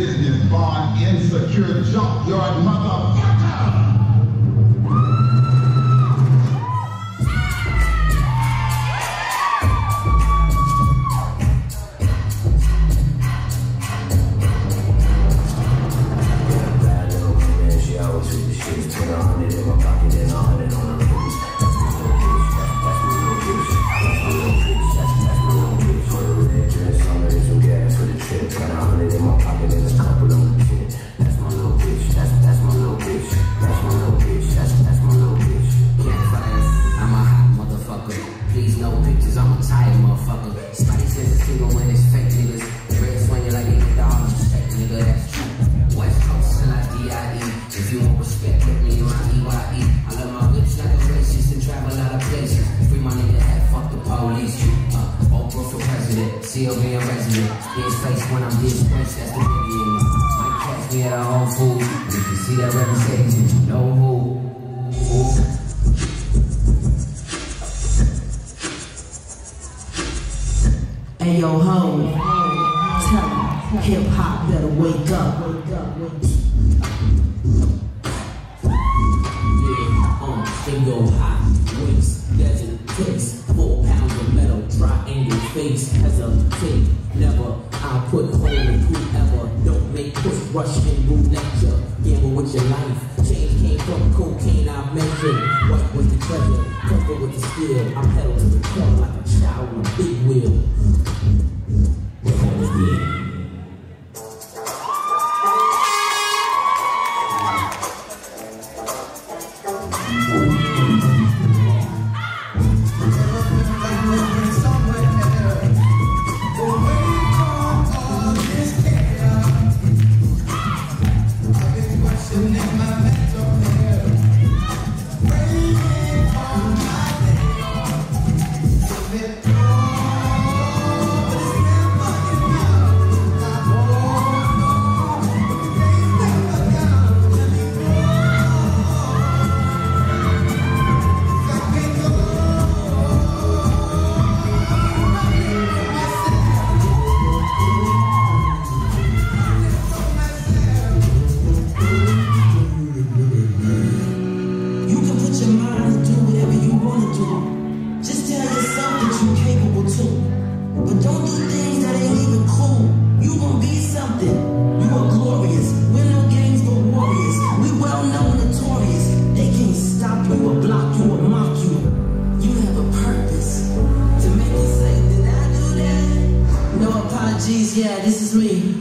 business, insecure, junkyard, mother CLB a resident. Displaced when I'm displaced, that's the nigga in me. My cats, at our own food. If you see that representation, know who. who. Hey yo, home. Tell hip hop better wake up. Wake up, wake up. Hot wings, legend, place, four in your face as a thing. Never, I'll put hole in whoever. Don't make push, rush, and move lecture. Gamble with your life. Change came from cocaine I measured. What was the treasure? Comfort with the steel. I pedal to the car like a child with a big wheel. yeah, this is me.